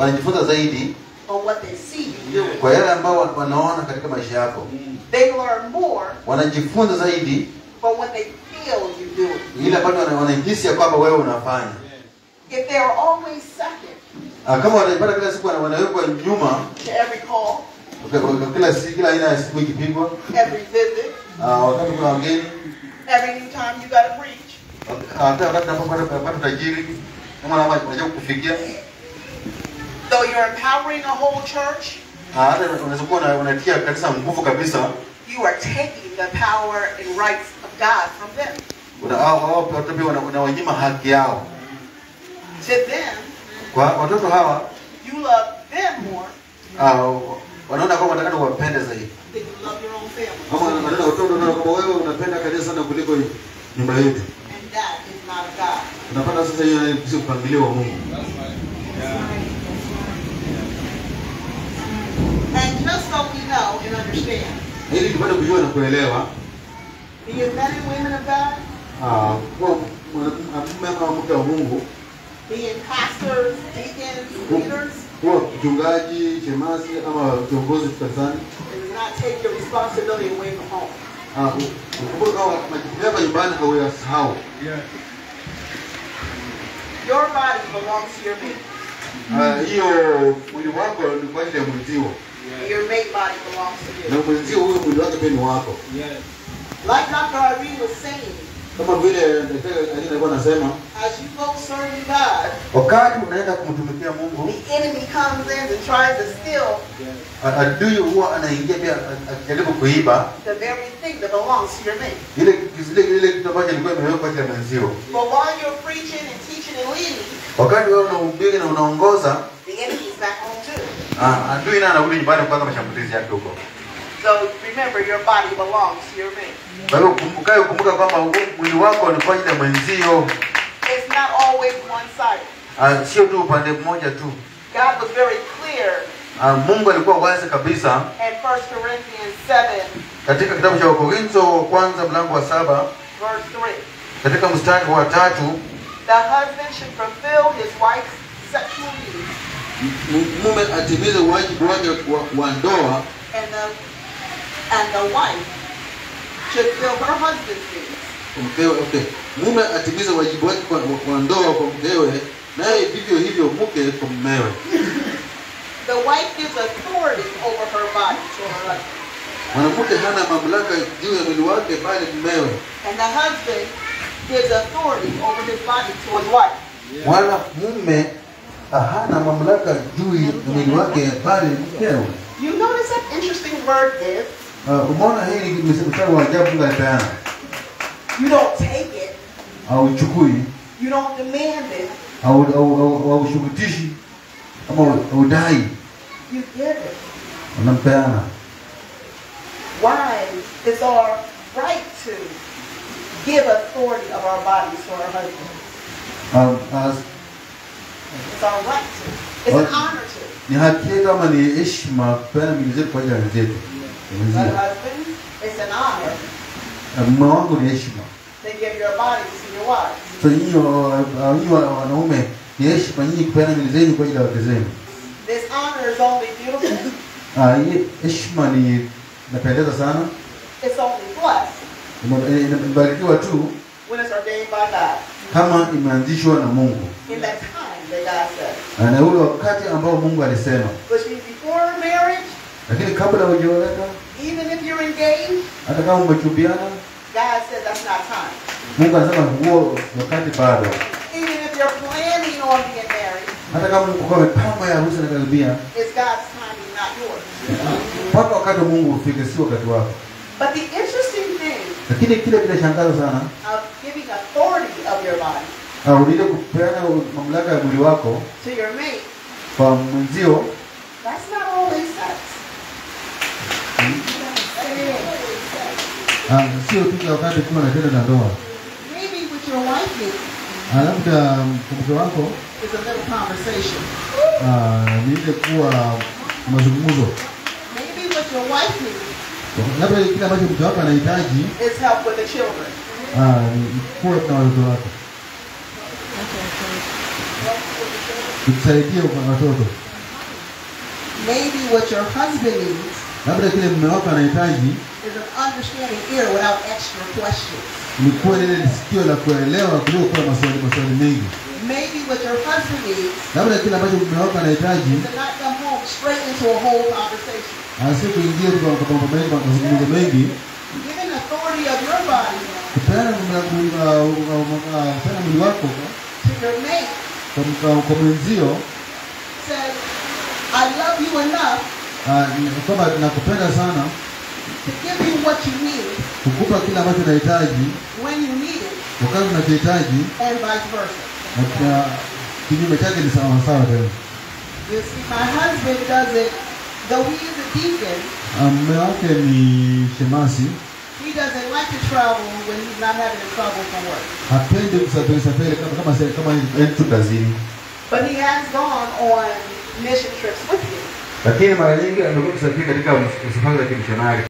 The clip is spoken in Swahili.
wanajifunza zaidi kwa yale ambao wanaona katika maisha yako. They learn more wanajifunza zaidi ile ambayo wanahisi ya kwamba wewe unafanya. If they are always second Ah, kama wanaipata kila siku wanawekwa nyuma kila kila aina ya siku ikipigwa ah, wakati kuna wageni every new time you got to preach, hata wakati napopata tajiri kama unajua kufikia though you're empowering a whole church, ah, hata unaweza kuwa unatia kanisa nguvu kabisa. you are taking the power and rights of God from them. una- unawanyima haki yao. To them, kwa watoto hawa you love them more ah, wanaona kwamba wanataka uwapende zaidi. than you love your own family. kama wanaona watoto wanaona kwamba wewe unapenda kanisa sana kuliko nyumba yetu. Unapata sasa hiyo si mpangilio wa Mungu And just so we know and understand, ili tupate kujua na kuelewa. the men and women of God, ah, kuwa mwanamume ama mke wa Mungu. Being pastors, deacons, leaders, kuwa mchungaji shemasi ama kiongozi kanisani. Does not take your responsibility away from home. ah, ukumbuke kama majukumu yako nyumbani hauyasahau Your body belongs to your mate. Ah, hiyo mwili wako ni kwa ajili ya mwenzio. and Your mate body belongs to na you. mwenzio huyo mwili wake pia ni wako Like Dr. Irene was saying, kama vile alikuwa anasema as you go serving God, wakati unaenda kumtumikia Mungu the enemy comes in and tries to steal a- adui huwa anaingia pia a- akijaribu kuiba the very thing that belongs to your mate. ile ile ile kitu ambacho ilikuwa imewekwa kwa ya mwenzio But while you're preaching and teaching and leading, wakati wewe unahubiri na unaongoza ah, adui naye anarudi nyumbani kuanza mashambulizi yake huko So remember, your body belongs to your mate. kwa hiyo kumbuka ukumbuka kwamba mwili wako ni kwa ajili ya mwenzio It's not always one side. ah, sio tu upande mmoja tu God was very clear ah, Mungu alikuwa wazi kabisa in 1 Corinthians 7, katika kitabu cha Wakorintho wa kwanza mlango wa saba verse 3. katika mstari wa tatu The husband should fulfill his wife's sexual needs, mume atimize wajibu wake wa, ndoa and the, and the wife should fill her husband's needs. kwa mkewe. Okay, mume atimize wajibu wake kwa, wa ndoa kwa mkewe, naye vivyo hivyo mke kwa mmewe. The wife gives authority over her body to her husband, Mwanamke hana mamlaka juu ya mwili wake, bali mmewe. and the husband gives authority over his body to his wife. Wala mume hana mamlaka juu ya mwili wake, bali mkewe. You notice that interesting word is Uh, umeona hii ni mstari wa ajabu Mungu alipeana, you don't take it, hauchukui you don't demand it, au au au haushurutishi ama udai, you give it. unampeana. Wives, it's our right to give authority of our bodies to our husband. Um, as, It's our right to. It's an honor to. ni haki yetu ama ni heshima kupeana mili zetu kwa ajili ya wenzetu. Na Mume wangu ni heshima. to give your bodies to your wives. So nyinyi nyinyi wa- wanaume ni heshima nyinyi kupeana mili zenu kwa ajili ya wake zenu. This honor is only beautiful. Ah, heshima ni inapendeza sana. It's only blessed Ime- Imebarikiwa tu kama imeanzishwa na Mungu. In that Na ule wakati ambao Mungu alisema. Lakini kabla hujaoleka, hata kama time. Mungu anasema huo wakati bado. Hata kama mko mipango ya harusi inakaribia, it's God's timing, not yours. mpaka wakati Mungu ufike, si wakati wako. But the interesting thing Lakini kile kinashangaza sana, of giving authority of your body au ile kupeana mamlaka ya mwili wako to your mate, kwa mwenzio, that's not always sex. ah, sio tu kwa wakati kuwa na tendo la ndoa. Maybe with your wife Labda mke wako is a little conversation. ah, ni ile kuwa mazungumzo, Maybe what your wife labda kile ambacho mke wako anahitaji is help with the children. ah, kuwa na watoto wako, Tusaidie kwa watoto. Maybe what your husband needs labda kile mume wako anahitaji ni kuwa lile sikio la kuelewa kuliko kuwa maswali maswali mengi. Maybe what your husband needs labda kile ambacho mume wako anahitaji asi kuingia kwa mazungumzo mengi kupeana mwili wako kwa- mwenzio says, I love you enough uh, ni kwamba nakupenda sana. to give you what you need kukupa kile ambacho unahitaji. when you need it, wakati unachohitaji. and vice versa. na kinyume chake ni sawa sawa tena. You see, my husband doesn't, though he is a deacon, mume wake ni shemasi. he doesn't to travel when he's not having trouble for work. hapendi kusafiri safiri kama kama kama endi kazini But he has gone on mission trips with me. lakini mara nyingi amekuwa kusafiri katika safari za kimishonari